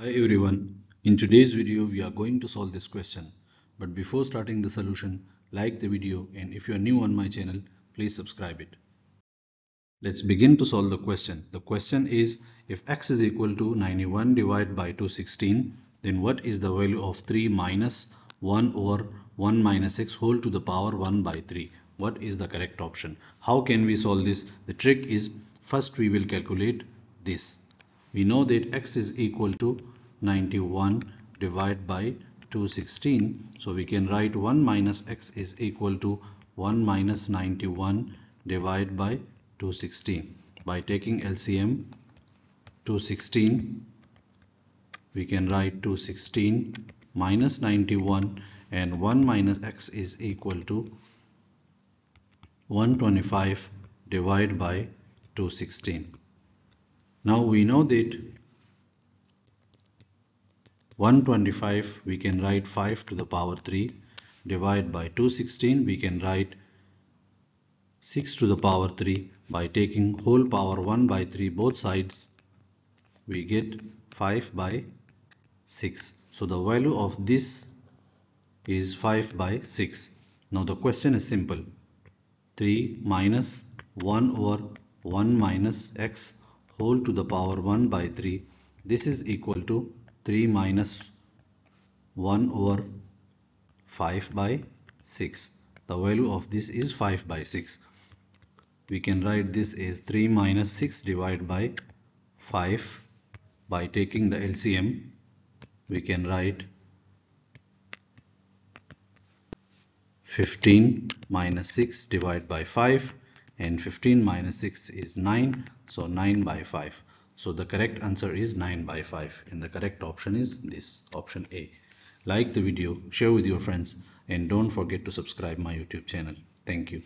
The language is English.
Hi everyone, in today's video we are going to solve this question. But before starting the solution, like the video and if you are new on my channel, please subscribe it. Let's begin to solve the question. The question is if x is equal to 91 divided by 216 then what is the value of 3 minus 1 over 1 minus x whole to the power 1 by 3? What is the correct option? How can we solve this? The trick is first we will calculate this we know that x is equal to 91 divided by 216 so we can write 1 minus x is equal to 1 minus 91 divided by 216 by taking LCM 216 we can write 216 minus 91 and 1 minus x is equal to 125 divided by 216 now we know that 125 we can write 5 to the power 3 divide by 216 we can write 6 to the power 3 by taking whole power 1 by 3 both sides we get 5 by 6 so the value of this is 5 by 6 now the question is simple. 3 minus 1 over 1 minus x whole to the power 1 by 3 this is equal to 3 minus 1 over 5 by 6 the value of this is 5 by 6 we can write this as 3 minus 6 divided by 5 by taking the LCM we can write 15 minus 6 divided by 5 and 15 minus 6 is 9 so 9 by 5 so the correct answer is 9 by 5 and the correct option is this option A. Like the video share with your friends and don't forget to subscribe my youtube channel. Thank you